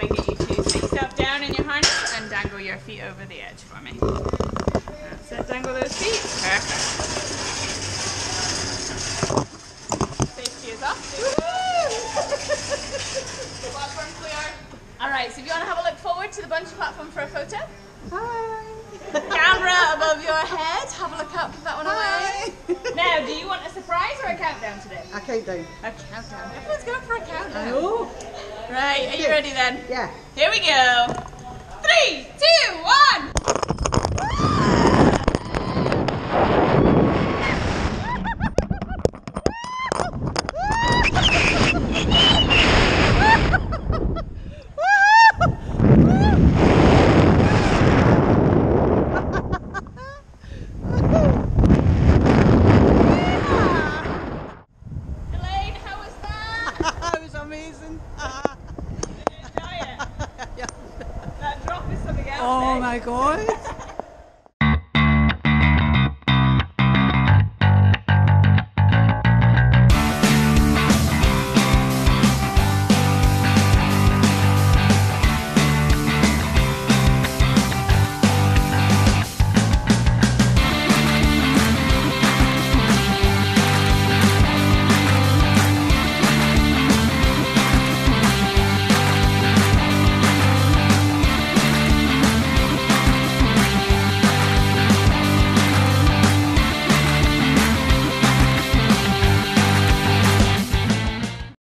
I get you to sit yourself down in your harness and dangle your feet over the edge for me. That's it, dangle those feet. Perfect. Safety is off. Platform clear. Alright, so if you want to have a look forward to the bungee platform for a photo. Hi. Camera above your head. Have a look up, give that one Hi. away. Now, do you want a a countdown today? I count down. A countdown. Everyone's going for a countdown. Oh. Right, are you ready then? Yeah. Here we go. Three, two, one. Elaine, how was that? it was amazing. Did you enjoy it? That drop is something else. oh eh? my god.